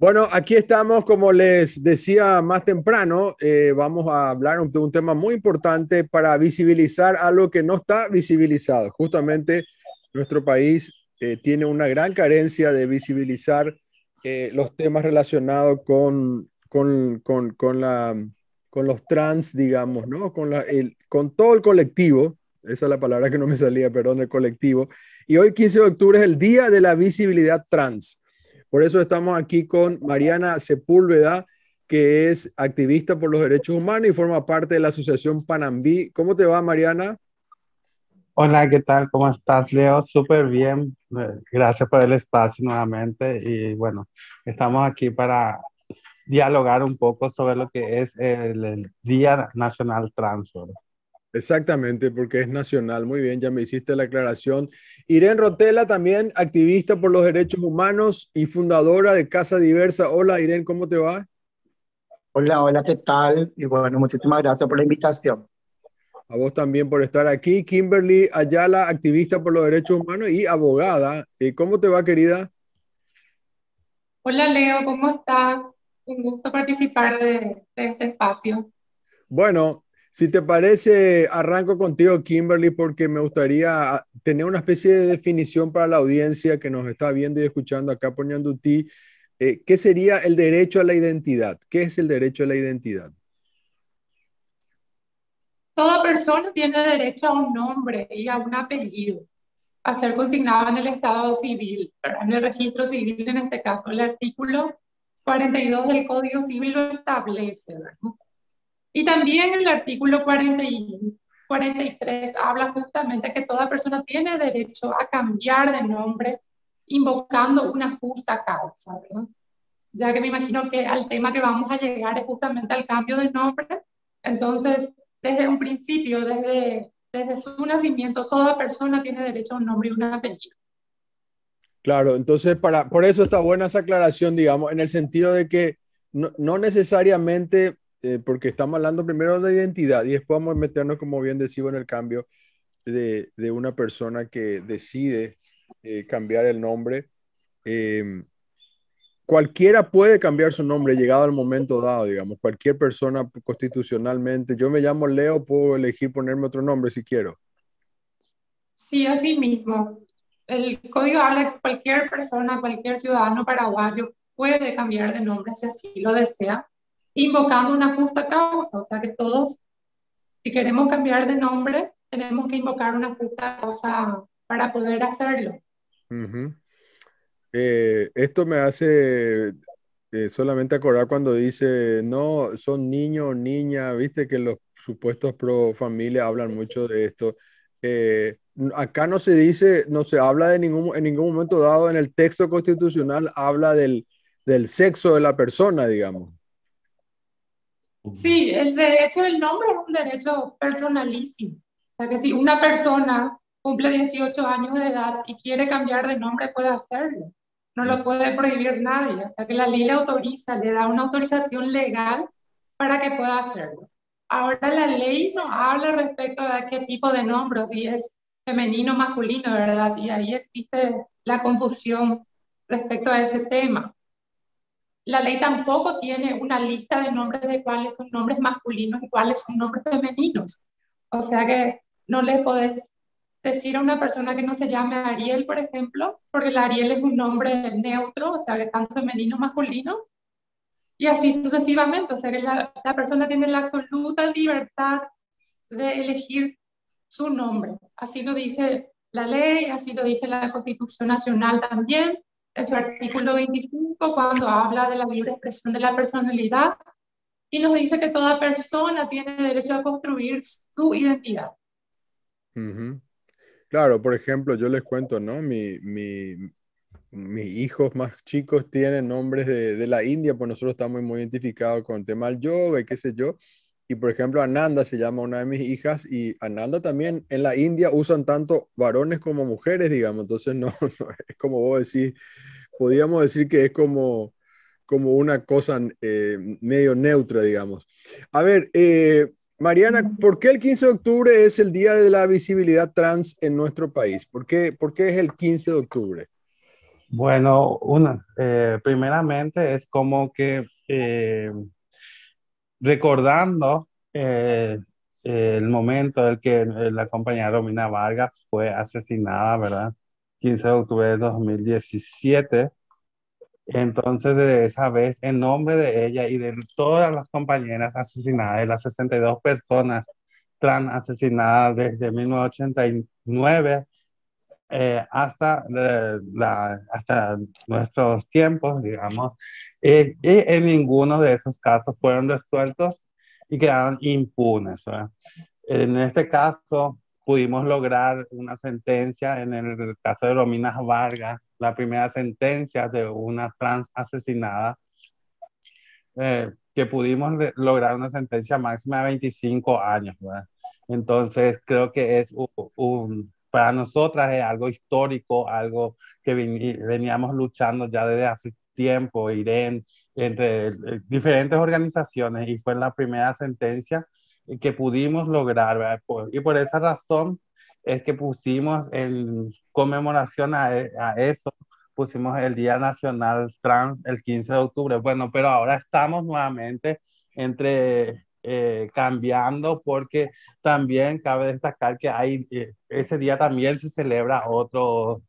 Bueno, aquí estamos, como les decía más temprano, eh, vamos a hablar de un, tema muy importante para visibilizar algo que no está visibilizado. Justamente nuestro país eh, tiene una gran carencia de visibilizar eh, los temas relacionados con, con, con, con, la, con los trans, digamos, ¿no? Con, la, el, con todo el colectivo, esa es la palabra que no me salía, perdón, el colectivo. Y hoy, 15 de octubre, es el Día de la Visibilidad Trans. Por eso estamos aquí con Mariana Sepúlveda, que es activista por los derechos humanos y forma parte de la Asociación Panambí. ¿Cómo te va, Mariana? Hola, ¿qué tal? ¿Cómo estás, Leo? Súper bien. Gracias por el espacio nuevamente. Y bueno, estamos aquí para dialogar un poco sobre lo que es el, Día Nacional Trans. Exactamente, porque es nacional. Muy bien, ya me hiciste la aclaración. Irene Rotela, también activista por los derechos humanos y fundadora de Casa Diversa. Hola, Irene, ¿cómo te va? Hola, hola, ¿qué tal? Y bueno, muchísimas gracias por la invitación. A vos también por estar aquí. Kimberly Ayala, activista por los derechos humanos y abogada. Eh, ¿Cómo te va, querida? Hola, Leo, ¿cómo estás? Un gusto participar de, de este espacio. Bueno, si te parece, arranco contigo, Kimberly, porque me gustaría tener una especie de definición para la audiencia que nos está viendo y escuchando acá poniendo ti. Eh, ¿Qué sería el derecho a la identidad? ¿Qué es el derecho a la identidad? Toda persona tiene derecho a un nombre y a un apellido, a ser consignado en el Estado civil, en el registro civil, en este caso, el artículo 42 del Código Civil lo establece. ¿verdad? Y también el artículo 40 y 43 habla justamente que toda persona tiene derecho a cambiar de nombre invocando una justa causa, ¿verdad? Ya que me imagino que al tema que vamos a llegar es justamente al cambio de nombre. Entonces, desde un principio, desde, desde su nacimiento, toda persona tiene derecho a un nombre y un apellido. Claro, entonces para, por eso está buena esa aclaración, digamos, en el sentido de que no, no necesariamente eh, porque estamos hablando primero de identidad y después vamos a meternos, como bien decimos, en el cambio de, de una persona que decide eh, cambiar el nombre. Em, cualquiera puede cambiar su nombre llegado al momento dado, digamos, cualquier persona constitucionalmente. Yo me llamo Leo, puedo elegir ponerme otro nombre si quiero. Sí, así mismo. El código habla que cualquier persona, cualquier ciudadano paraguayo puede cambiar de nombre si así lo desea invocando una justa causa, o sea que todos, si queremos cambiar de nombre, tenemos que invocar una justa causa para poder hacerlo. Eh, esto me hace eh, solamente acordar cuando dice, no, son niños o niña, viste que los supuestos pro familia hablan mucho de esto. Eh, acá no se dice, no se habla de ningún, en ningún momento dado en el texto constitucional, habla del, del sexo de la persona, digamos. Sí, el derecho del nombre es un derecho personalísimo. O sea que si una persona cumple 18 años de edad y quiere cambiar de nombre, puede hacerlo. No lo puede prohibir nadie. O sea que la ley le autoriza, le da una autorización legal para que pueda hacerlo. Ahora la ley no habla respecto a qué tipo de nombre, si es femenino o masculino, ¿verdad? Y ahí existe la confusión respecto a ese tema. La ley tampoco tiene una lista de nombres de cuáles son nombres masculinos y cuáles son nombres femeninos. O sea que no le podés decir a una persona que no se llame Ariel, por ejemplo, porque el Ariel es un nombre neutro, o sea que tanto femenino como masculino, y así sucesivamente. O sea que la, la persona tiene la absoluta libertad de elegir su nombre. Así lo dice la ley, así lo dice la Constitución Nacional también en su artículo 25 cuando habla de la libre expresión de la personalidad y nos dice que toda persona tiene derecho a construir su identidad. Claro, por ejemplo, yo les cuento, ¿no? Mi, mi, mis hijos más chicos tienen nombres de, de, la India, pues nosotros estamos muy identificados con el tema del yoga y qué sé yo. Y por ejemplo, Ananda se llama una de mis hijas y Ananda también en la India usan tanto varones como mujeres, digamos. Entonces, no, es como vos decís, podríamos decir que es como, como una cosa eh, medio neutra, digamos. A ver, eh, Mariana, ¿por qué el 15 de octubre es el Día de la Visibilidad Trans en nuestro país? ¿Por qué, por qué es el 15 de octubre? Bueno, una, eh, primeramente es como que eh, recordando eh, el momento en que la compañera Romina Vargas fue asesinada, ¿verdad? 15 de octubre de 2017. Entonces, de esa vez, en nombre de ella y de todas las compañeras asesinadas, de las 62 personas trans asesinadas desde 1989 eh, hasta, la, hasta nuestros tiempos, digamos, eh, y en ninguno de esos casos fueron resueltos y quedaron impunes. En este caso, pudimos lograr una sentencia en el caso de Romina Vargas, la primera sentencia de una trans asesinada, eh, que pudimos lograr una sentencia máxima de 25 años. Entonces, creo que es un para nosotras es algo histórico, algo que veníamos luchando ya desde hace tiempo, Irene, entre eh, diferentes organizaciones, y fue la primera sentencia que pudimos lograr, y por esa razón es que pusimos en conmemoración a, a eso, pusimos el Día Nacional Trans el 15 de octubre. Bueno, pero ahora estamos nuevamente entre eh, cambiando porque también cabe destacar que hay, eh, ese día también se celebra otro,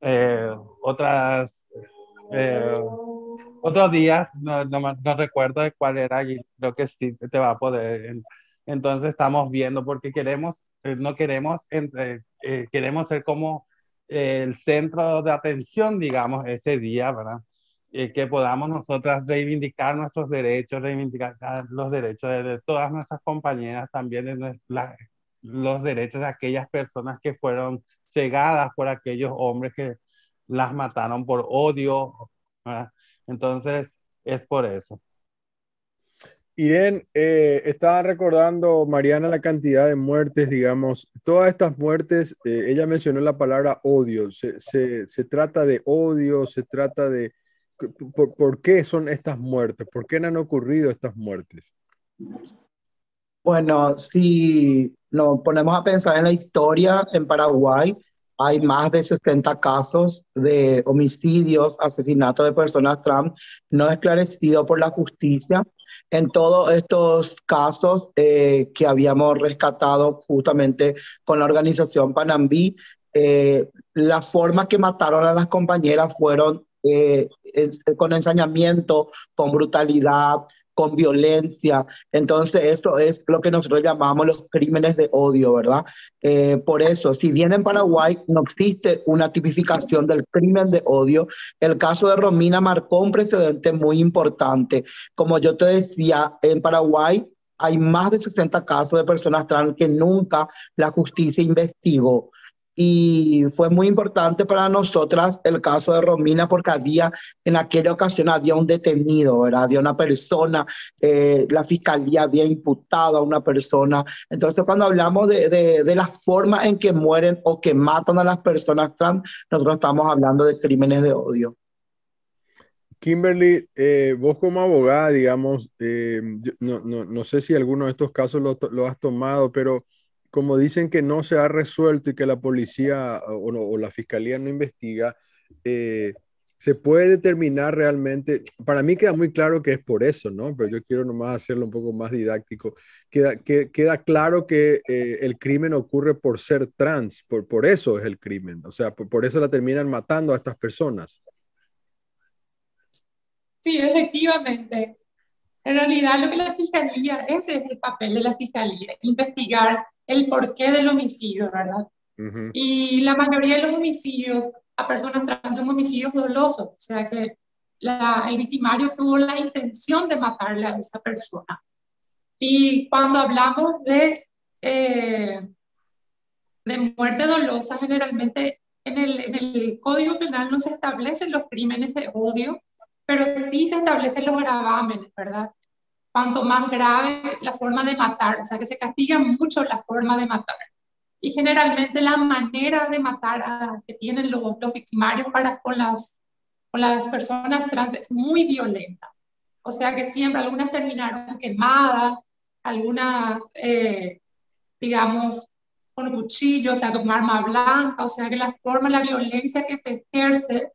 eh, otras, otros días, no, no, no, recuerdo de cuál era y creo que sí te va a poder. Entonces estamos viendo porque queremos, no queremos, entre, queremos ser como el centro de atención, digamos, ese día, ¿verdad? Eh, que podamos nosotras reivindicar nuestros derechos, reivindicar los derechos de, todas nuestras compañeras, también de los derechos de aquellas personas que fueron cegadas por aquellos hombres que las mataron por odio. Entonces, es por eso. Irene, eh, estaba recordando, Mariana, la cantidad de muertes, digamos, todas estas muertes, eh, ella mencionó la palabra odio, se, se, trata de odio, se trata de, ¿Por, qué son estas muertes? ¿Por qué no han ocurrido estas muertes? Bueno, si nos ponemos a pensar en la historia en Paraguay, hay más de 60 casos de homicidios, asesinatos de personas trans no esclarecidos por la justicia. En todos estos casos eh, que habíamos rescatado justamente con la organización Panambí, eh, la forma que mataron a las compañeras fueron eh, con ensañamiento, con brutalidad, con violencia. Entonces, esto es lo que nosotros llamamos los crímenes de odio, ¿verdad? Eh, por eso, si bien en Paraguay no existe una tipificación del crimen de odio, el caso de Romina marcó un precedente muy importante. Como yo te decía, en Paraguay hay más de 60 casos de personas trans que nunca la justicia investigó y fue muy importante para nosotras el caso de Romina porque había, en aquella ocasión había un detenido, ¿verdad? Había una persona, eh, la fiscalía había imputado a una persona. Entonces, cuando hablamos de, de, la forma en que mueren o que matan a las personas trans, nosotros estamos hablando de crímenes de odio. Kimberly, eh, vos como abogada, digamos, eh, no, no, no, sé si alguno de estos casos lo, lo has tomado, pero como dicen que no se ha resuelto y que la policía o, la fiscalía no investiga, eh, se puede determinar realmente, para mí queda muy claro que es por eso, ¿no? Pero yo quiero nomás hacerlo un poco más didáctico. Queda, que, queda claro que eh, el crimen ocurre por ser trans, por, por eso es el crimen, o sea, por, por eso la terminan matando a estas personas. Sí, efectivamente. En realidad lo que la fiscalía, ese es el papel de la fiscalía, investigar el porqué del homicidio, ¿verdad? Y la mayoría de los homicidios a personas trans son homicidios dolosos, o sea que el victimario tuvo la intención de matarle a esa persona. Y cuando hablamos de, eh, de muerte dolosa, generalmente en el, en el Código Penal no se establecen los crímenes de odio, pero sí se establecen los gravámenes, ¿verdad? Cuanto más grave la forma de matar, o sea que se castiga mucho la forma de matar. Y generalmente la manera de matar que tienen los, los victimarios para con las, con las personas trans es muy violenta. O sea que siempre algunas terminaron quemadas, algunas, eh, digamos, con cuchillos, o sea, con arma blanca, o sea que la forma, la violencia que se ejerce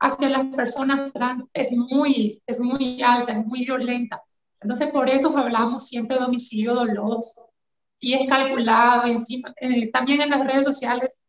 hacia las personas trans es muy, es muy alta, es muy violenta. Entonces, por eso hablamos siempre de homicidio doloso y es calculado encima, eh, también en las redes sociales,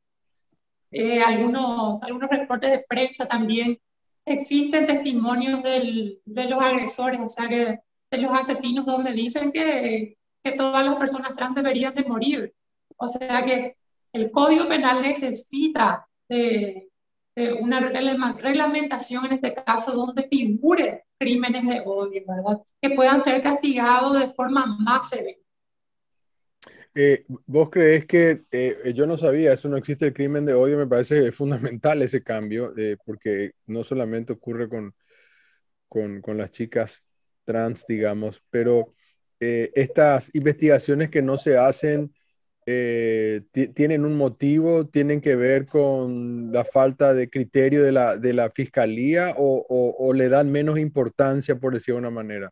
eh, algunos, algunos reportes de prensa también existen testimonios del, de los agresores, o sea, que, de los asesinos donde dicen que, que todas las personas trans deberían de morir. O sea que el Código Penal necesita de, de una reglamentación en este caso donde figure crímenes de odio, ¿verdad? Que puedan ser castigados de forma más severa. Eh, ¿Vos crees que, eh, yo no sabía, eso no existe el crimen de odio, me parece fundamental ese cambio, eh, porque no solamente ocurre con, con, con, las chicas trans, digamos, pero estas investigaciones que no se hacen tienen un motivo, tienen que ver con la falta de criterio de la, de la fiscalía o, o, o le dan menos importancia, por decir de una manera.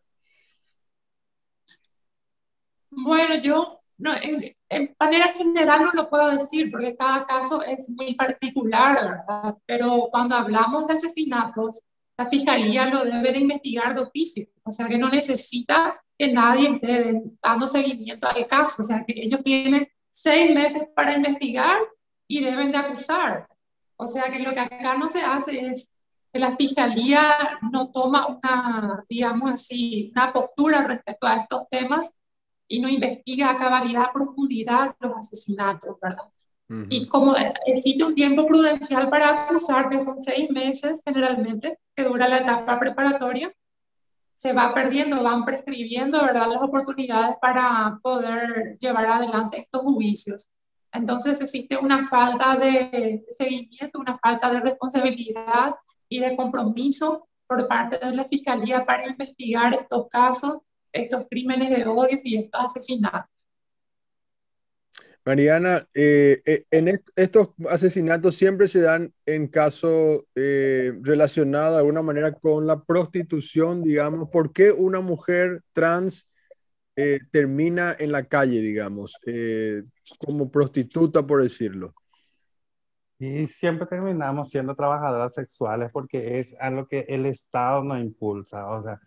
Bueno, yo no, en, manera general no lo puedo decir porque cada caso es muy particular, ¿verdad? Pero cuando hablamos de asesinatos, la fiscalía lo debe de investigar de oficio, o sea que no necesita que nadie esté dando seguimiento al caso, o sea que ellos tienen seis meses para investigar y deben de acusar. O sea que lo que acá no se hace es que la fiscalía no toma una, digamos así, una postura respecto a estos temas y no investiga a cabalidad, a profundidad los asesinatos, ¿verdad? Y como existe un tiempo prudencial para acusar, que son seis meses generalmente, que dura la etapa preparatoria, se va perdiendo, van prescribiendo, ¿verdad?, las oportunidades para poder llevar adelante estos juicios. Entonces existe una falta de seguimiento, una falta de responsabilidad y de compromiso por parte de la Fiscalía para investigar estos casos estos crímenes de odio y estos asesinatos. Mariana, eh, eh, en estos asesinatos siempre se dan en caso eh, relacionado de alguna manera con la prostitución, digamos. ¿Por qué una mujer trans termina en la calle, digamos, como prostituta, por decirlo? Y siempre terminamos siendo trabajadoras sexuales porque es a que el Estado nos impulsa. O sea,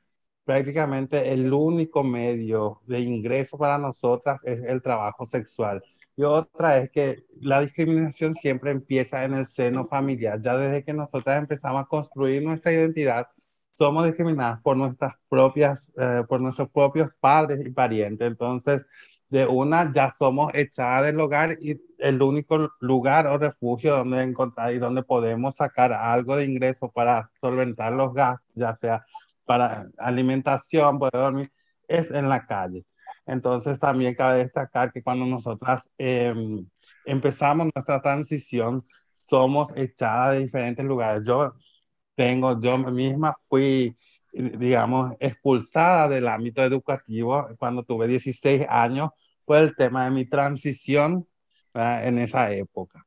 prácticamente el único medio de ingreso para nosotras es el trabajo sexual. Y otra es que la discriminación siempre empieza en el seno familiar. Ya desde que nosotras empezamos a construir nuestra identidad, somos discriminadas por nuestras propias, eh, por nuestros propios padres y parientes. Entonces, de una ya somos echadas del hogar y el único lugar o refugio donde encontrar y donde podemos sacar algo de ingreso para solventar los gastos, ya sea para alimentación, poder dormir, es en la calle. Entonces también cabe destacar que cuando nosotras em, empezamos nuestra transición, somos echadas de diferentes lugares. Yo tengo, yo misma fui, digamos, expulsada del ámbito educativo cuando tuve 16 años por el tema de mi transición en esa época.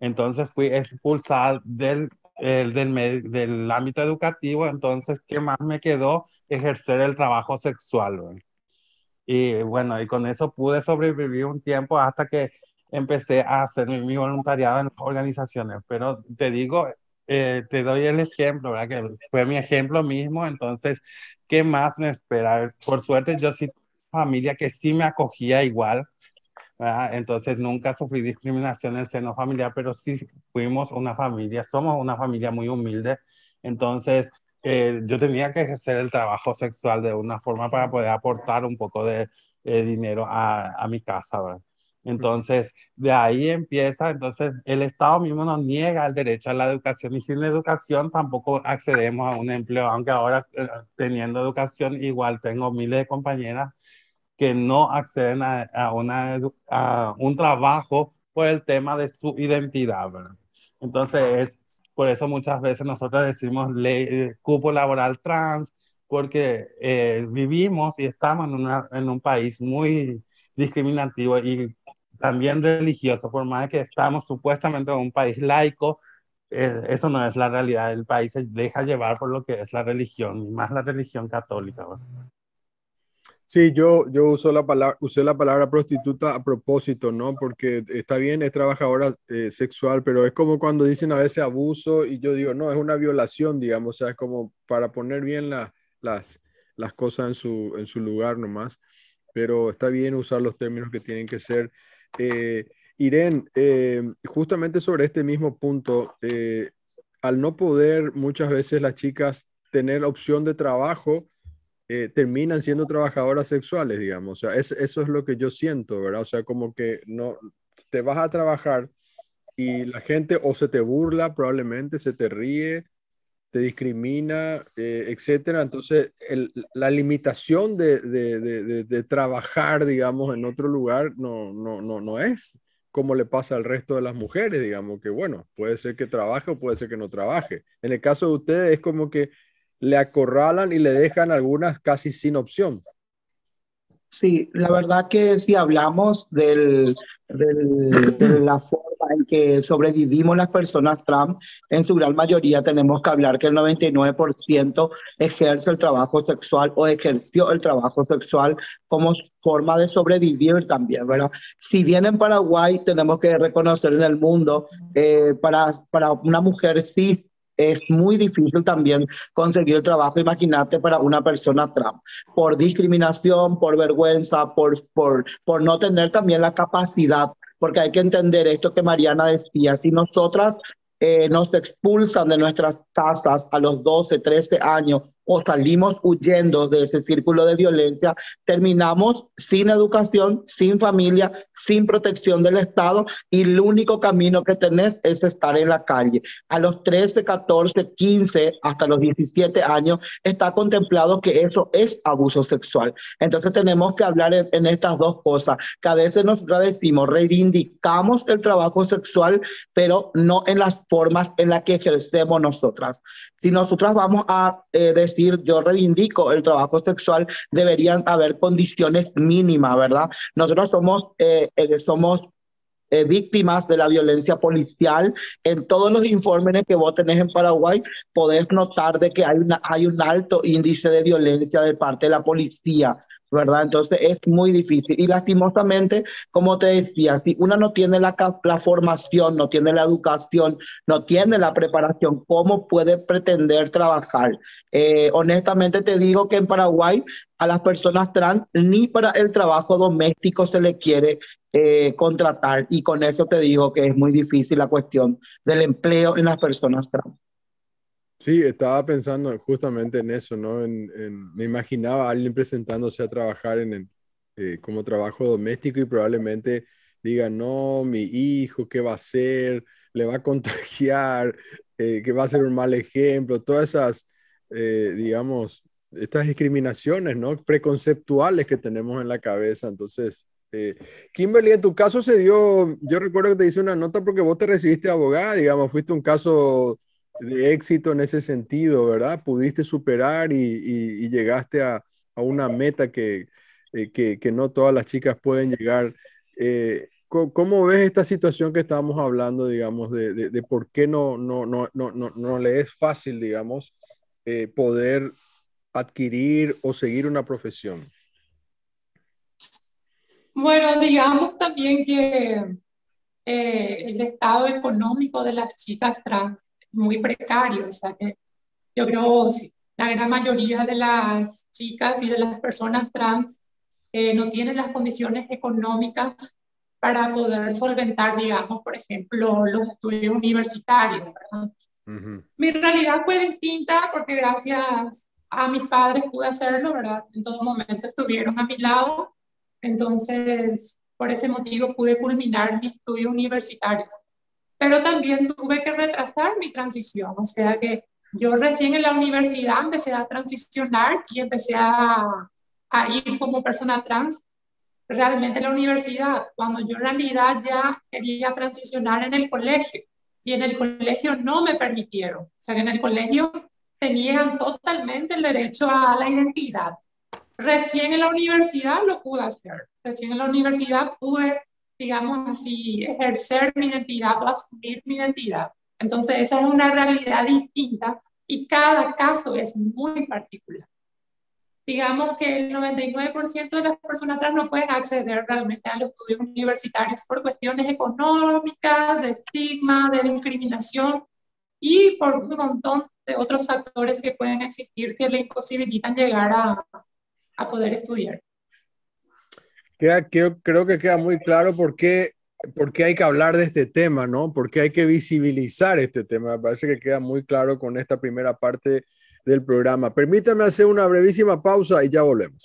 Entonces fui expulsada del el del, del ámbito educativo, entonces, ¿qué más me quedó? Ejercer el trabajo sexual. Y bueno, y con eso pude sobrevivir un tiempo hasta que empecé a hacer mi, voluntariado en organizaciones. Pero te digo, eh, te doy el ejemplo, ¿verdad? Que fue mi ejemplo mismo, entonces, ¿qué más me espera? Por suerte, yo sí familia que sí me acogía igual, entonces nunca sufrí discriminación en el seno familiar, pero sí fuimos una familia, somos una familia muy humilde. Entonces eh, yo tenía que ejercer el trabajo sexual de una forma para poder aportar un poco de, dinero a, a, mi casa. ¿verdad? Entonces, de ahí empieza, entonces el Estado mismo nos niega el derecho a la educación y sin educación tampoco accedemos a un empleo, aunque ahora eh, teniendo educación igual tengo miles de compañeras que no acceden a, una, a un trabajo por el tema de su identidad. ¿verdad? Entonces, es, por eso muchas veces nosotros decimos ley, eh, cupo laboral trans, porque eh, vivimos y estamos en, una, en, un país muy discriminativo y también religioso, por más que estamos supuestamente en un país laico, eh, eso no es la realidad. El país se deja llevar por lo que es la religión, y más la religión católica. ¿verdad? Sí, yo, yo uso la palabra, usé la palabra prostituta a propósito, ¿no? Porque está bien, es trabajadora eh, sexual, pero es como cuando dicen a veces abuso y yo digo, no, es una violación, digamos, o sea, es como para poner bien las, las cosas en su, en su lugar nomás, pero está bien usar los términos que tienen que ser. Eh, Irene, eh, justamente sobre este mismo punto, eh, al no poder muchas veces las chicas tener opción de trabajo, eh, terminan siendo trabajadoras sexuales, digamos. O sea, eso es lo que yo siento, ¿verdad? O sea, como que no te vas a trabajar y la gente o se te burla, probablemente se te ríe, te discrimina, eh, etcétera. Entonces, la limitación de, de, trabajar, digamos, en otro lugar no, no, no, no es como le pasa al resto de las mujeres, digamos, que bueno, puede ser que trabaje o puede ser que no trabaje. En el caso de ustedes es como que le acorralan y le dejan algunas casi sin opción. Sí, la verdad que si hablamos del, de la forma en que sobrevivimos las personas trans, en su gran mayoría tenemos que hablar que el 99% ejerce el trabajo sexual o ejerció el trabajo sexual como forma de sobrevivir también, ¿verdad? Si bien en Paraguay tenemos que reconocer en el mundo, eh, para, para una mujer sí es muy difícil también conseguir trabajo, imagínate, para una persona trans, por discriminación, por vergüenza, por, por, por no tener también la capacidad, porque hay que entender esto que Mariana decía, si nosotras eh, nos expulsan de nuestras casas a los 12, 13 años o salimos huyendo de ese círculo de violencia, terminamos sin educación, sin familia, sin protección del Estado y el único camino que tenés es estar en la calle. A los 13, 14, 15, hasta los 17 años está contemplado que eso es abuso sexual. Entonces tenemos que hablar en, estas dos cosas, que a veces nos decimos, reivindicamos el trabajo sexual, pero no en las formas en las que ejercemos nosotras. Si nosotras vamos a eh, decir, yo reivindico el trabajo sexual, deberían haber condiciones mínimas, ¿verdad? Nosotros somos, eh, eh, somos víctimas de la violencia policial. En todos los informes que vos tenés en Paraguay, podés notar de que hay, una, hay un alto índice de violencia de parte de la policía. ¿Verdad? Entonces es muy difícil. Y lastimosamente, como te decía, si uno no tiene la, la formación, no tiene la educación, no tiene la preparación, ¿cómo puede pretender trabajar? Eh, honestamente te digo que en Paraguay a las personas trans ni para el trabajo doméstico se le quiere eh, contratar. Y con eso te digo que es muy difícil la cuestión del empleo en las personas trans. Sí, estaba pensando justamente en eso, ¿no? En, me imaginaba a alguien presentándose a trabajar en, eh, como trabajo doméstico y probablemente diga, no, mi hijo, ¿qué va a hacer? ¿Le va a contagiar? Eh, ¿Que va a ser un mal ejemplo? Todas esas, eh, digamos, estas discriminaciones, ¿no? Preconceptuales que tenemos en la cabeza. Entonces, Kimberly, en tu caso se dio, yo recuerdo que te hice una nota porque vos te recibiste abogada, digamos, fuiste un caso de éxito en ese sentido, ¿verdad? Pudiste superar y, llegaste a, una meta eh, que, que, no todas las chicas pueden llegar. Eh, ¿cómo, ves esta situación que estábamos hablando, digamos, de, de, por qué no, no, no, no, le es fácil, digamos, eh, poder adquirir o seguir una profesión? Bueno, digamos también que el estado económico de las chicas trans muy precario. O sea que yo creo que la gran mayoría de las chicas y de las personas trans eh, no tienen las condiciones económicas para poder solventar, digamos, por ejemplo, los estudios universitarios. Mi realidad fue distinta porque gracias a mis padres pude hacerlo, ¿verdad? En todo momento estuvieron a mi lado. Entonces, por ese motivo pude culminar mis estudios universitarios pero también tuve que retrasar mi transición, o sea que yo recién en la universidad empecé a transicionar y empecé a, a ir como persona trans realmente en la universidad, cuando yo en realidad ya quería transicionar en el colegio y en el colegio no me permitieron, o sea que en el colegio tenían totalmente el derecho a la identidad. Recién en la universidad lo pude hacer, recién en la universidad pude digamos así, ejercer mi identidad o asumir mi identidad. Entonces, esa es una realidad distinta y cada caso es muy particular. digamos que el 99% de las personas trans no pueden acceder realmente a los estudios universitarios por cuestiones económicas, de estigma, de discriminación y por un montón de otros factores que pueden existir que le imposibilitan llegar a, a poder estudiar. Creo, creo que queda muy claro por qué, por qué hay que hablar de este tema, ¿no? Por qué hay que visibilizar este tema. Me parece que queda muy claro con esta primera parte del programa. Permítame hacer una brevísima pausa y ya volvemos.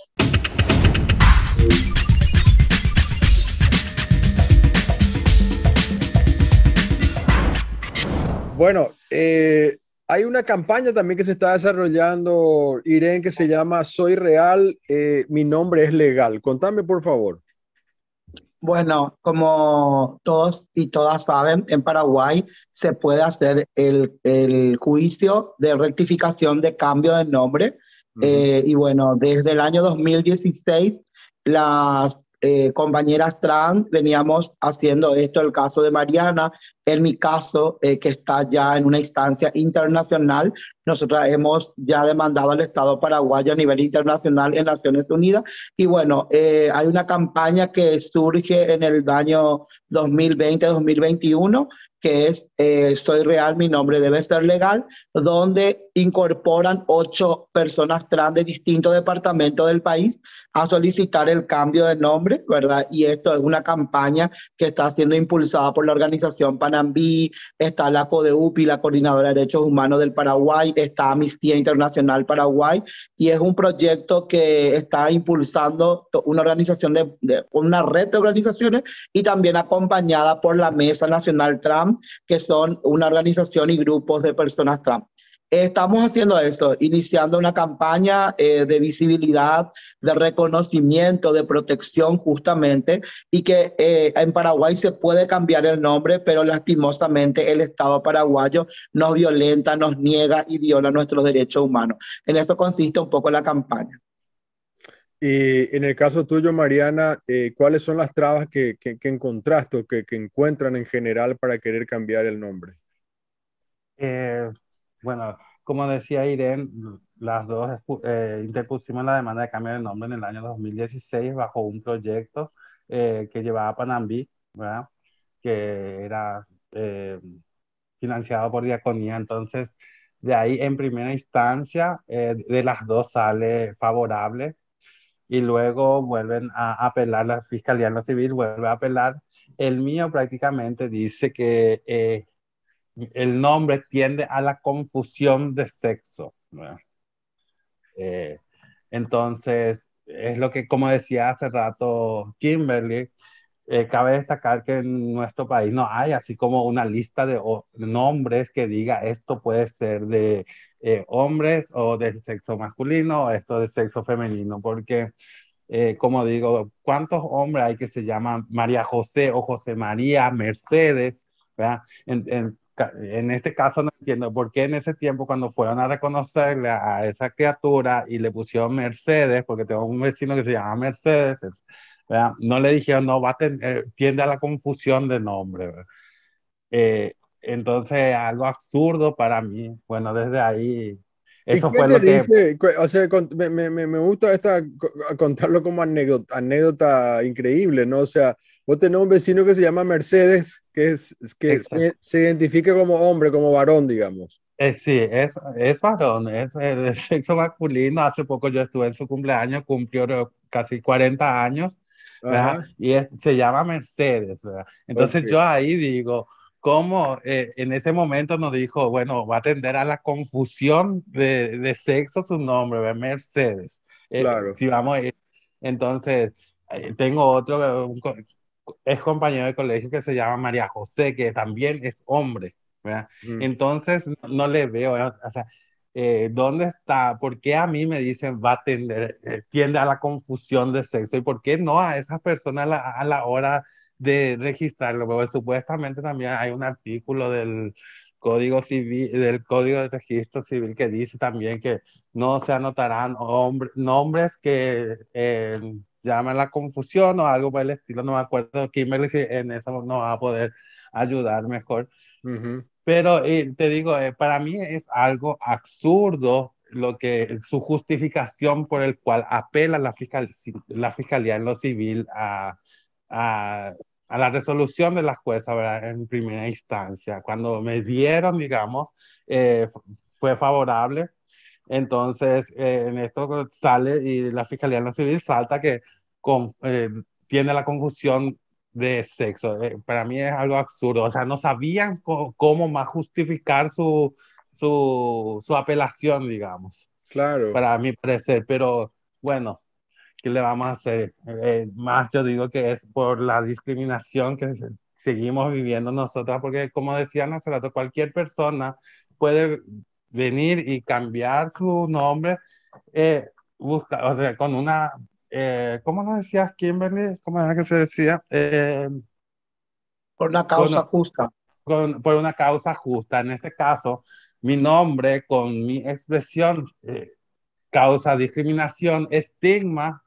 Bueno, eh, hay una campaña también que se está desarrollando, Irene, que se llama Soy Real, eh, mi nombre es legal. Contame, por favor. Bueno, como todos y todas saben, en Paraguay se puede hacer el, el juicio de rectificación de cambio de nombre. Eh, y bueno, desde el año 2016, las eh, compañeras trans veníamos haciendo esto, el caso de Mariana, en mi caso, eh, que está ya en una instancia internacional, nosotros hemos ya demandado al Estado paraguayo a nivel internacional en Naciones Unidas. Y bueno, eh, hay una campaña que surge en el año 2020-2021 que es eh, Soy Real, mi nombre debe ser legal, donde incorporan ocho personas trans de distintos departamentos del país a solicitar el cambio de nombre, ¿verdad? Y esto es una campaña que está siendo impulsada por la organización Panambí, está la CODEUPI, la Coordinadora de Derechos Humanos del Paraguay, está Amnistía Internacional Paraguay, y es un proyecto que está impulsando una organización de, una red de organizaciones y también acompañada por la Mesa Nacional Trans, que son una organización y grupos de personas trans. Estamos haciendo esto, iniciando una campaña eh, de visibilidad, de reconocimiento, de protección justamente, y que eh, en Paraguay se puede cambiar el nombre, pero lastimosamente el Estado paraguayo nos violenta, nos niega y viola nuestros derechos humanos. En esto consiste un poco la campaña. Y en el caso tuyo, Mariana, eh, ¿cuáles son las trabas que, que, encontraste o que, que, encuentran en general para querer cambiar el nombre? Bueno, como decía Irene, las dos eh, interpusimos la demanda de cambio de nombre en el año 2016 bajo un proyecto eh, que llevaba Panambí, ¿verdad? que era eh, financiado por Diaconía. Entonces, de ahí en primera instancia, de las dos sale favorable y luego vuelven a apelar, la Fiscalía en lo Civil vuelve a apelar. El mío prácticamente dice que el nombre tiende a la confusión de sexo. Eh, entonces, es lo que, como decía hace rato Kimberly, eh, cabe destacar que en nuestro país no hay así como una lista de nombres que diga esto puede ser de eh, hombres o de sexo masculino o esto de sexo femenino, porque como digo, ¿cuántos hombres hay que se llaman María José o José María, Mercedes? en, este caso no entiendo por qué en ese tiempo cuando fueron a reconocerle a esa criatura y le pusieron Mercedes, porque tengo un vecino que se llama Mercedes, no le dijeron, no, va tener, tiende a la confusión de nombre. Eh, entonces, algo absurdo para mí. Bueno, desde ahí eso fue lo que... Dice? O sea, me, me, me, gusta esta, contarlo como anécdota, anécdota increíble, ¿no? O sea, vos tenés un vecino que se llama Mercedes, que, es, que se, identifica como hombre, como varón, digamos. Eh, sí, es, es varón, es, de sexo masculino. Hace poco yo estuve en su cumpleaños, cumplió casi 40 años, y se llama Mercedes. ¿verdad? Entonces yo ahí digo, cómo eh, en ese momento nos dijo, bueno, va a atender a la confusión de, de sexo su nombre, Mercedes. Eh, claro. si vamos, entonces, eh, tengo otro, es compañero de colegio que se llama María José, que también es hombre. Mm. Entonces, no, le veo, o sea, ¿dónde está? ¿Por qué a mí me dicen va a atender, tiende a la confusión de sexo? ¿Y por qué no a esas personas a la, a la hora de registrarlo, porque supuestamente también hay un artículo del Código Civil, del Código de Registro Civil que dice también que no se anotarán nombres que eh, llaman la confusión o algo por el estilo, no me acuerdo, Kimberly si en eso no va a poder ayudar mejor. Pero eh, te digo, eh, para mí es algo absurdo lo que, su justificación por el cual apela la, fiscal, la Fiscalía en lo civil a, a, a la resolución de la jueza ¿verdad? en primera instancia. Cuando me dieron, digamos, eh, fue favorable. Entonces, eh, en esto sale y la Fiscalía en lo civil salta que con, eh, tiene la confusión de sexo. para mí es algo absurdo. O sea, no sabían cómo más justificar su, su, su apelación, digamos. Claro. Para mi parecer, pero bueno, ¿qué le vamos a hacer? Eh, más yo digo que es por la discriminación que seguimos viviendo nosotras, porque como decía hace cualquier persona puede venir y cambiar su nombre, eh, busca, o sea, con una, eh, ¿cómo nos decías, Kimberly? ¿Cómo era que se decía? Eh, por una causa justa. por una causa justa. En este caso, mi nombre con mi expresión causa discriminación, estigma.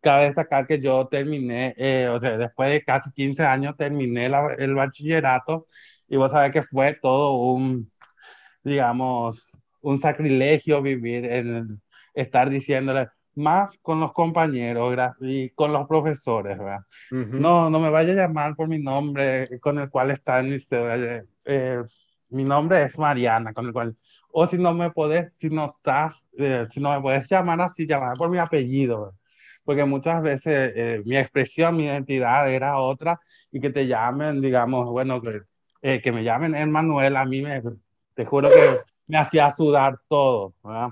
Cabe destacar que yo terminé, eh, o sea, después de casi 15 años terminé el bachillerato y vos sabés que fue todo un, digamos, un sacrilegio vivir en estar diciéndole más con los compañeros y con los profesores, ¿verdad? No, no me vaya a llamar por mi nombre con el cual está en mi eh, mi nombre es Mariana, con el cual, o si no me puedes, si no estás, eh, si no me puedes llamar así, llamar por mi apellido, porque muchas veces eh, mi expresión, mi identidad era otra, y que te llamen, digamos, bueno, que, eh, que me llamen Emmanuel, a mí me, te juro que me hacía sudar todo, ¿verdad?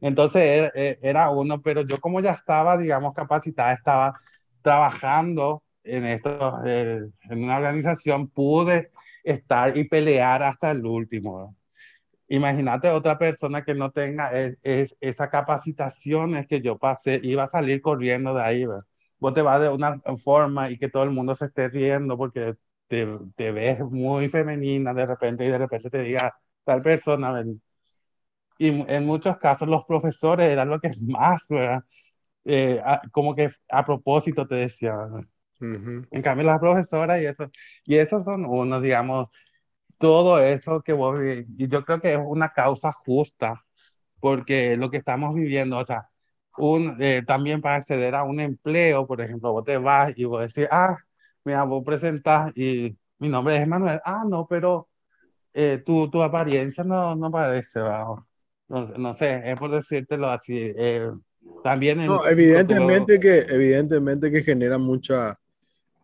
Entonces era uno, pero yo como ya estaba, digamos, capacitada, estaba trabajando en esto, en una organización, pude estar y pelear hasta el último. Imagínate otra persona que no tenga es, esa capacitación es que yo pasé, iba a salir corriendo de ahí. Vos te vas de una forma y que todo el mundo se esté riendo porque te, te ves muy femenina de repente y de repente te diga tal persona. Y en muchos casos los profesores eran lo que más, ¿verdad? Eh, como que a propósito te decían, en cambio, las profesoras y eso, y esos son unos, digamos, todo eso que vos y yo creo que es una causa justa, porque lo que estamos viviendo, o sea, un, eh, también para acceder a un empleo, por ejemplo, vos te vas y vos decís, ah, mira, vos presentás y mi nombre es Manuel, ah, no, pero eh, tu, tu apariencia no, no parece, no, no, sé, es por decírtelo así. Eh, también no, evidentemente que evidentemente que genera mucha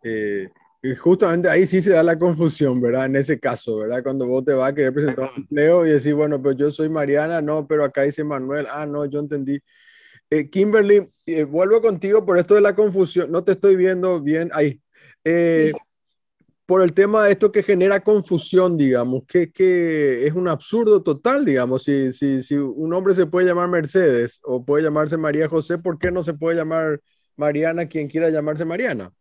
eh, y justamente ahí sí se da la confusión, ¿verdad? En ese caso, ¿verdad? Cuando vos te vas a querer presentar un empleo y decir, bueno, pues yo soy Mariana, no, pero acá dice Manuel, ah, no, yo entendí. Eh, Kimberly, eh, vuelvo contigo por esto de la confusión, no te estoy viendo bien ahí. por el tema de esto que genera confusión, digamos, que, que es un absurdo total, digamos, si, si, si un hombre se puede llamar Mercedes o puede llamarse María José, ¿por qué no se puede llamar Mariana quien quiera llamarse Mariana?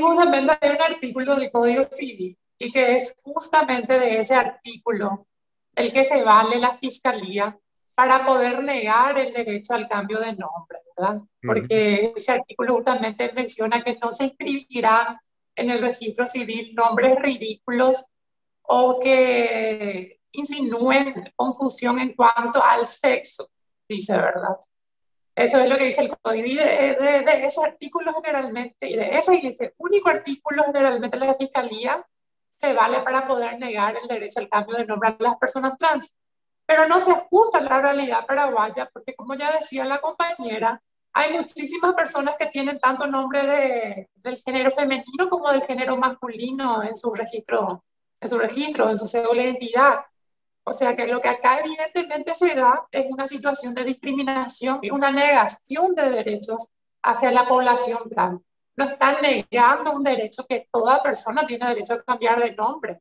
Justamente hay un artículo del Código Civil y que es justamente de ese artículo el que se vale la fiscalía para poder negar el derecho al cambio de nombre, ¿verdad? Porque ese artículo justamente menciona que no se inscribirán en el registro civil nombres ridículos o que insinúen confusión en cuanto al sexo, dice, ¿verdad? Eso es lo que dice el código. Y de, ese artículo generalmente, y de ese, y ese único artículo generalmente la Fiscalía se vale para poder negar el derecho al cambio de nombre a las personas trans. Pero no se ajusta a la realidad paraguaya, porque como ya decía la compañera, hay muchísimas personas que tienen tanto nombre de, del género femenino como del género masculino en su registro, en su registro, en su cédula de identidad. O sea que lo que acá evidentemente se da es una situación de discriminación y una negación de derechos hacia la población trans. No están negando un derecho que toda persona tiene derecho a cambiar de nombre,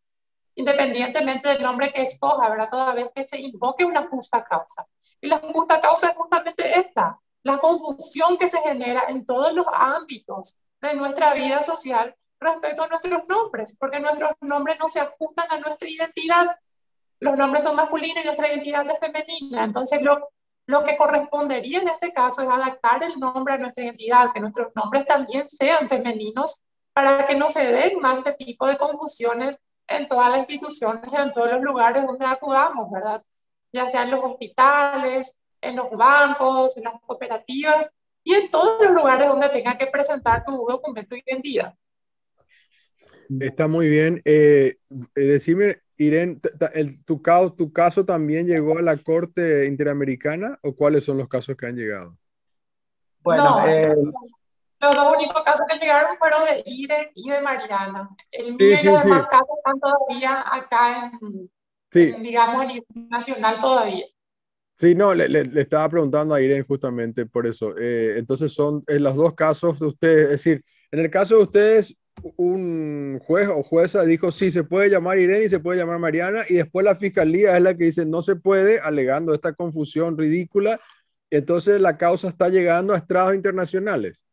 independientemente del nombre que escoja, ¿verdad? Toda vez que se invoque una justa causa. Y la justa causa es justamente esta, la confusión que se genera en todos los ámbitos de nuestra vida social respecto a nuestros nombres, porque nuestros nombres no se ajustan a nuestra identidad los nombres son masculinos y nuestra identidad es femenina. Entonces, lo, lo que correspondería en este caso es adaptar el nombre a nuestra identidad, que nuestros nombres también sean femeninos para que no se den más este tipo de confusiones en todas las instituciones en todos los lugares donde acudamos, ¿verdad? ya sea en los hospitales, en los bancos, en las cooperativas y en todos los lugares donde tengas que presentar tu documento de identidad. Está muy bien. Eh, eh decime, Irene, tu, ¿tu caso también llegó a la Corte Interamericana o cuáles son los casos que han llegado? Bueno, eh, los dos únicos casos que llegaron fueron de Irene y de Mariana. El mío y los demás casos están todavía acá en, digamos, a nivel nacional todavía. Sí, no, le, le, estaba preguntando a Irene justamente por eso. Eh, entonces son en los dos casos de ustedes, es decir, en el caso de ustedes, un juez o jueza dijo sí, se puede llamar Irene y se puede llamar Mariana, y después la fiscalía es la que dice no se puede, alegando esta confusión ridícula. Entonces la causa está llegando a estrados internacionales.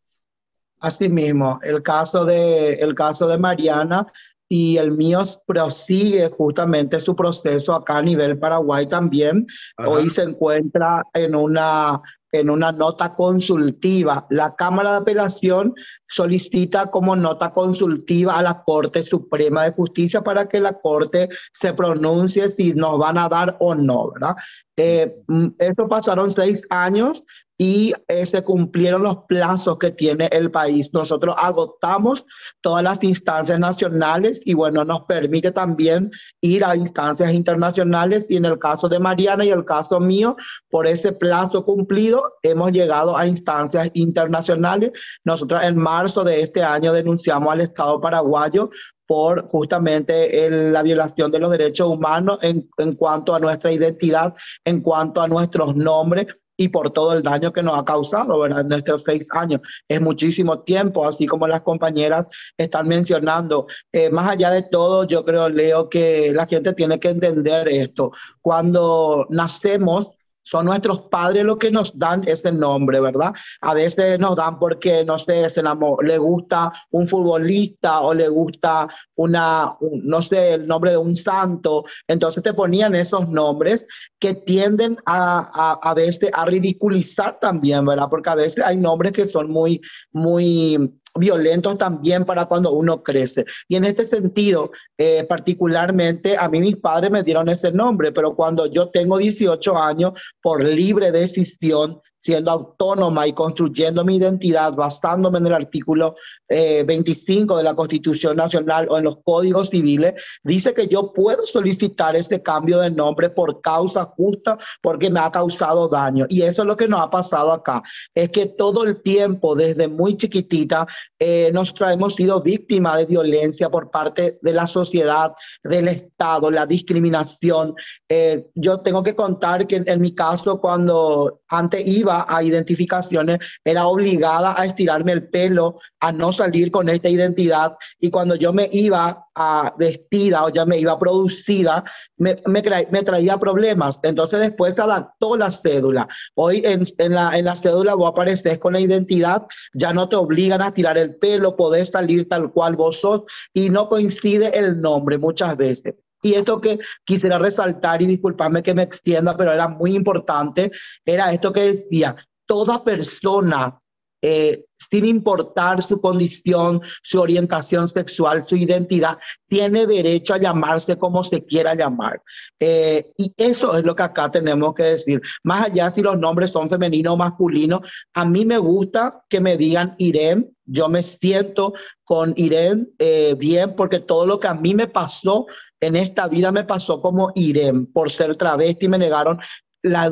Asimismo, el caso de, el caso de Mariana y el mío prosigue justamente su proceso acá a nivel Paraguay también. Hoy se encuentra en una en una nota consultiva. La Cámara de Apelación solicita como nota consultiva a la Corte Suprema de Justicia para que la Corte se pronuncie si nos van a dar o no, ¿verdad? Eh, mm, esto pasaron seis años y eh, se cumplieron los plazos que tiene el país. Nosotros agotamos todas las instancias nacionales y bueno, nos permite también ir a instancias internacionales y en el caso de Mariana y el caso mío, por ese plazo cumplido, hemos llegado a instancias internacionales. Nosotros en marzo de este año denunciamos al Estado paraguayo por justamente la violación de los derechos humanos en, en cuanto a nuestra identidad, en cuanto a nuestros nombres, y por todo el daño que nos ha causado, ¿verdad? En estos seis años. Es muchísimo tiempo, así como las compañeras están mencionando. Eh, más allá de todo, yo creo, Leo, que la gente tiene que entender esto. Cuando nacemos, son nuestros padres los que nos dan ese nombre, ¿verdad? A veces nos dan porque, no sé, se le gusta un futbolista o le gusta una, no sé, el nombre de un santo. Entonces te ponían esos nombres que tienden a, a, a veces a ridiculizar también, ¿verdad? Porque a veces hay nombres que son muy, muy violentos también para cuando uno crece. Y en este sentido, eh, particularmente, a mí mis padres me dieron ese nombre, pero cuando yo tengo 18 años, por libre decisión, siendo autónoma y construyendo mi identidad basándome en el artículo 25 eh, de la Constitución Nacional o en los códigos civiles, dice que yo puedo solicitar este cambio de nombre por causa justa porque me ha causado daño. Y eso es lo que nos ha pasado acá. Es que todo el tiempo, desde muy chiquitita, eh, nosotros hemos sido víctimas de violencia por parte de la sociedad, del Estado, la discriminación. Eh, yo tengo que contar que en mi caso, cuando antes iba a identificaciones, era obligada a estirarme el pelo, a no salir con esta identidad. Y cuando yo me iba a vestida o ya me iba producida, me, me, traía problemas. Entonces después se adaptó la cédula. Hoy en, en, la, en la cédula vos apareces con la identidad, ya no te obligan a tirar el pelo, podés salir tal cual vos sos y no coincide el nombre muchas veces. Y esto que quisiera resaltar y disculparme que me extienda, pero era muy importante, era esto que decía, toda persona, eh, sin importar su condición, su orientación sexual, su identidad, tiene derecho a llamarse como se quiera llamar. Eh, y eso es lo que acá tenemos que decir. Más allá si los nombres son femeninos o masculinos, a mí me gusta que me digan Irene, yo me siento con Irene eh, bien porque todo lo que a mí me pasó en esta vida me pasó como Irem, por ser travesti me negaron la,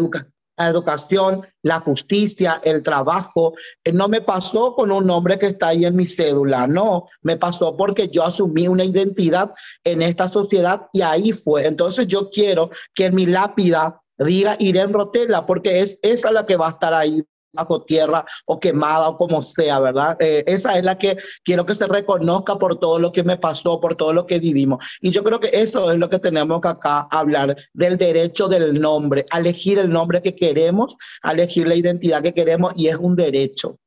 educación, la justicia, el trabajo. Eh, no me pasó con un nombre que está ahí en mi cédula, no, me pasó porque yo asumí una identidad en esta sociedad y ahí fue. Entonces yo quiero que en mi lápida diga Irene Rotela, porque es esa la que va a estar ahí bajo tierra o quemada o como sea, ¿verdad? Eh, esa es la que quiero que se reconozca por todo lo que me pasó, por todo lo que vivimos. Y yo creo que eso es lo que tenemos que acá hablar, del derecho del nombre, elegir el nombre que queremos, elegir la identidad que queremos y es un derecho.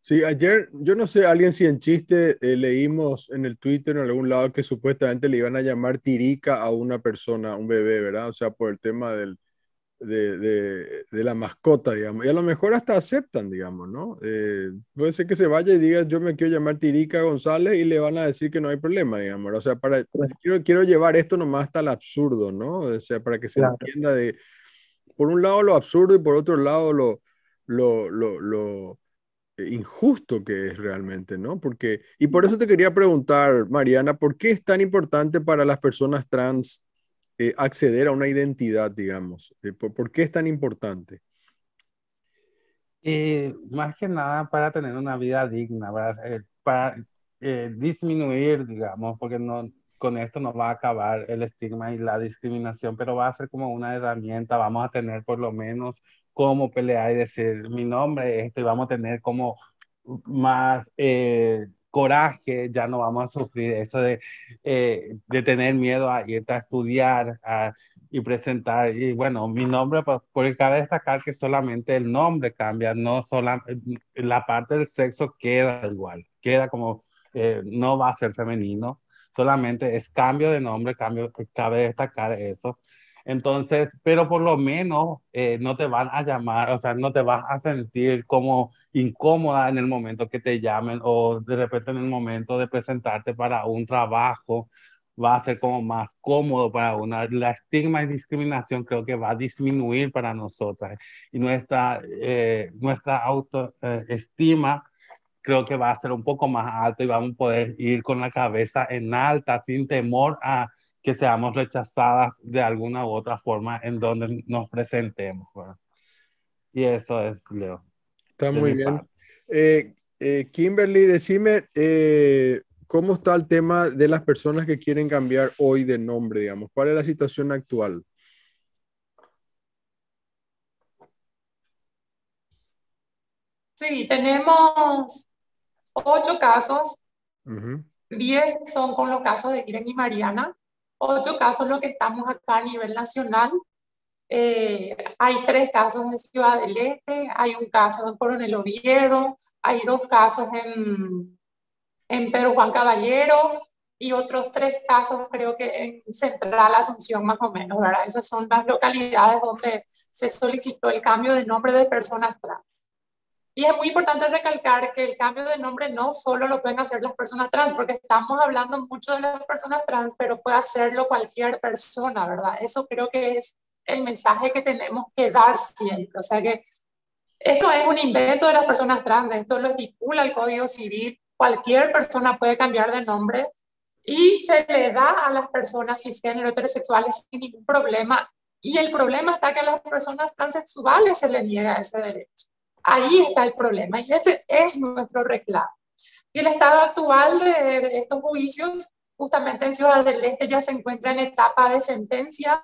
Sí, ayer, yo no sé, alguien si en chiste eh, leímos en el Twitter en algún lado que supuestamente le iban a llamar tirica a una persona, un bebé, ¿verdad? O sea, por el tema del, de, de, la mascota, digamos. Y a lo mejor hasta aceptan, digamos, ¿no? Eh, puede ser que se vaya y diga, yo me quiero llamar Tirica González y le van a decir que no hay problema, digamos. O sea, para, quiero, quiero llevar esto nomás hasta el absurdo, ¿no? O sea, para que se entienda de, por un lado lo absurdo y por otro lado lo, lo, lo, lo injusto que es realmente, ¿no? Porque, y por eso te quería preguntar, Mariana, ¿por qué es tan importante para las personas trans eh, acceder a una identidad, digamos? Eh, ¿por, qué es tan importante? Eh, más que nada para tener una vida digna, para, disminuir, digamos, porque no, con esto no va a acabar el estigma y la discriminación, pero va a ser como una herramienta, vamos a tener por lo menos cómo pelear y decir mi nombre es esto y vamos a tener como más coraje, ya no vamos a sufrir eso de, eh, de tener miedo a ir a estudiar y presentar. Y bueno, mi nombre, pues, porque cabe destacar que solamente el nombre cambia, no solamente la parte del sexo queda igual, queda como, eh, no va a ser femenino, solamente es cambio de nombre, cambio, cabe destacar eso. Entonces, pero por lo menos eh, no te van a llamar, o sea, no te vas a sentir como incómoda en el momento que te llamen o de repente en el momento de presentarte para un trabajo va a ser como más cómodo para una. La estigma y discriminación creo que va a disminuir para nosotras y nuestra, eh, nuestra autoestima creo que va a ser un poco más alto y vamos a poder ir con la cabeza en alta sin temor a que seamos rechazadas de alguna u otra forma en donde nos presentemos. Y eso es, Leo. Está muy bien. Eh, eh, Kimberly, decime, eh, ¿cómo está el tema de las personas que quieren cambiar hoy de nombre, digamos? ¿Cuál es la situación actual? Sí, tenemos ocho casos. Diez son con los casos de Irene y Mariana ocho casos lo que estamos acá a nivel nacional. Eh, hay tres casos en Ciudad del Este, hay un caso en Coronel Oviedo, hay dos casos en, en Pedro Juan Caballero y otros tres casos creo que en Central Asunción más o menos, ¿verdad? Esas son las localidades donde se solicitó el cambio de nombre de personas trans. Y es muy importante recalcar que el cambio de nombre no solo lo pueden hacer las personas trans, porque estamos hablando mucho de las personas trans, pero puede hacerlo cualquier persona, ¿verdad? Eso creo que es el mensaje que tenemos que dar siempre. O sea que esto es un invento de las personas trans, esto lo estipula el Código Civil, cualquier persona puede cambiar de nombre y se le da a las personas cisgénero heterosexuales sin ningún problema. Y el problema está que a las personas transexuales se les niega ese derecho. Ahí está el problema y ese es nuestro reclamo. Y el estado actual de, estos juicios, justamente en Ciudad del Este, ya se encuentra en etapa de sentencia.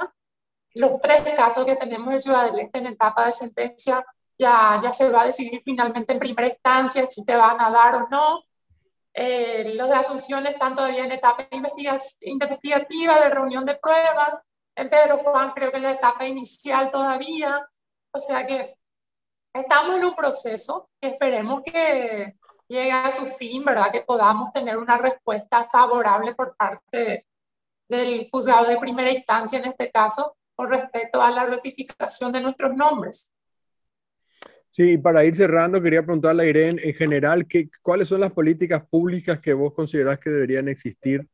Los tres casos que tenemos en Ciudad del Este en etapa de sentencia, ya, ya se va a decidir finalmente en primera instancia si te van a dar o no. Eh, los de Asunción están todavía en etapa investigativa de reunión de pruebas. En Pedro Juan creo que en la etapa inicial todavía. O sea que estamos en un proceso que esperemos que llegue a su fin, ¿verdad? Que podamos tener una respuesta favorable por parte del juzgado de primera instancia, en este caso, con respecto a la notificación de nuestros nombres. Sí, para ir cerrando, quería preguntarle a Irene, en general, ¿qué, ¿cuáles son las políticas públicas que vos considerás que deberían existir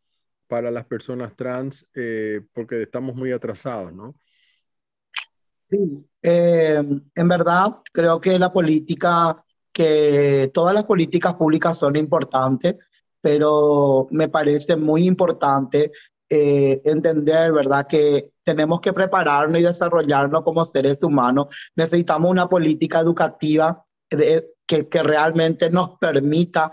para las personas trans? Eh, porque estamos muy atrasados, ¿no? Sí, eh, en verdad creo que la política, que todas las políticas públicas son importantes, pero me parece muy importante eh, entender, ¿verdad?, que tenemos que prepararnos y desarrollarnos como seres humanos. Necesitamos una política educativa que, realmente nos permita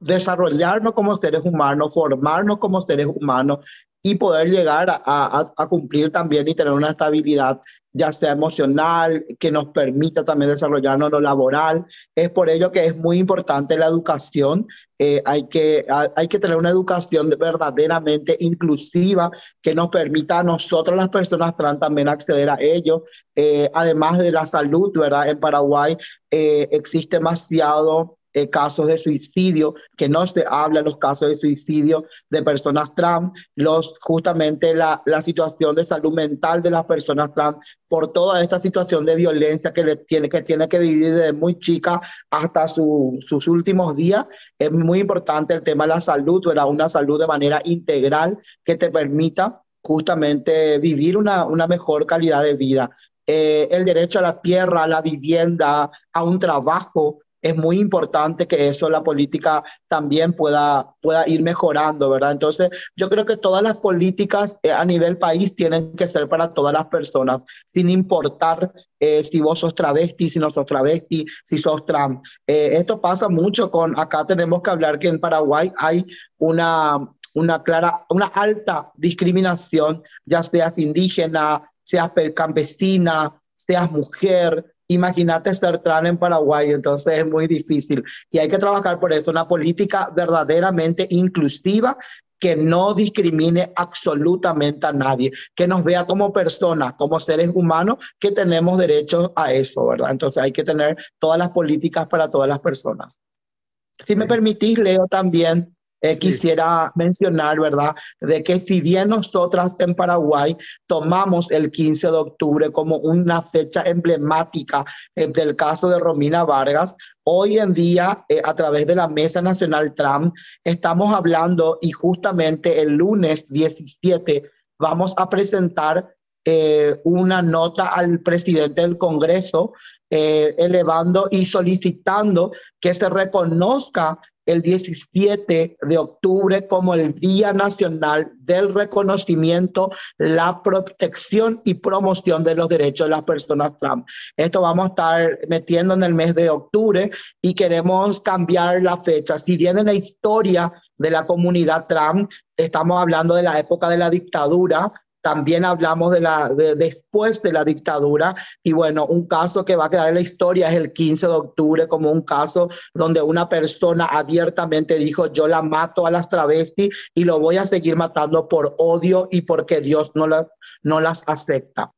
desarrollarnos como seres humanos, formarnos como seres humanos y poder llegar a, cumplir también y tener una estabilidad ya sea emocional, que nos permita también desarrollarnos lo laboral. Es por ello que es muy importante la educación. Eh, hay, que, hay que tener una educación verdaderamente inclusiva que nos permita a nosotros, las personas trans, también acceder a ello. Eh, además de la salud, ¿verdad? En Paraguay eh, existe demasiado eh, casos de suicidio, que no se habla los casos de suicidio de personas trans, los, justamente la, la situación de salud mental de las personas trans, por toda esta situación de violencia que, le tiene, que tiene que vivir desde muy chica hasta su, sus últimos días. Es muy importante el tema de la salud, era una salud de manera integral que te permita justamente vivir una, una mejor calidad de vida. Eh, el derecho a la tierra, a la vivienda, a un trabajo, es muy importante que eso la política también pueda, pueda ir mejorando, ¿verdad? Entonces, yo creo que todas las políticas eh, a nivel país tienen que ser para todas las personas, sin importar eh, si vos sos travesti, si no sos travesti, si sos trans. Eh, esto pasa mucho con, acá tenemos que hablar que en Paraguay hay una, una clara, una alta discriminación, ya seas indígena, seas campesina, seas mujer, Imagínate ser trans en Paraguay, entonces es muy difícil. Y hay que trabajar por eso, una política verdaderamente inclusiva que no discrimine absolutamente a nadie, que nos vea como personas, como seres humanos, que tenemos derecho a eso, ¿verdad? Entonces hay que tener todas las políticas para todas las personas. Si me permitís, Leo, también eh, quisiera mencionar, ¿verdad?, de que si bien nosotras en Paraguay tomamos el 15 de octubre como una fecha emblemática eh, del caso de Romina Vargas, hoy en día, eh, a través de la Mesa Nacional Trump, estamos hablando y justamente el lunes 17 vamos a presentar una nota al presidente del Congreso elevando y solicitando que se reconozca el 17 de octubre como el Día Nacional del Reconocimiento, la protección y promoción de los derechos de las personas trans. Esto vamos a estar metiendo en el mes de octubre y queremos cambiar la fecha. Si bien en la historia de la comunidad trans estamos hablando de la época de la dictadura, también hablamos de la de, después de la dictadura y bueno, un caso que va a quedar en la historia es el 15 de octubre como un caso donde una persona abiertamente dijo, "Yo la mato a las travestis y lo voy a seguir matando por odio y porque Dios no las no las acepta."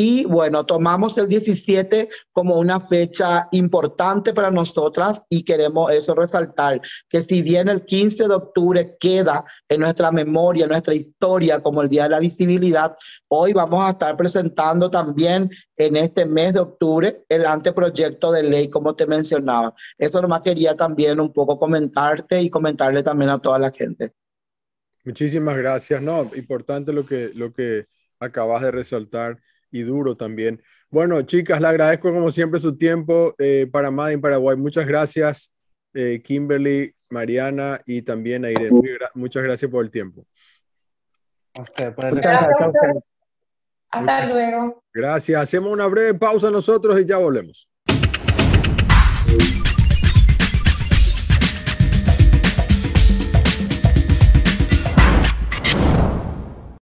Y bueno, tomamos el 17 como una fecha importante para nosotras y queremos eso resaltar, que si bien el 15 de octubre queda en nuestra memoria, en nuestra historia como el Día de la Visibilidad, hoy vamos a estar presentando también en este mes de octubre el anteproyecto de ley, como te mencionaba. Eso nomás quería también un poco comentarte y comentarle también a toda la gente. Muchísimas gracias. No, importante lo que, lo que acabas de resaltar y duro también. Bueno, chicas, le agradezco como siempre su tiempo eh, para Madden Paraguay. Muchas gracias, eh, Kimberly, Mariana y también a Irene. Muchas gracias por el tiempo. Hasta luego. Gracias. Hacemos una breve pausa nosotros y ya volvemos.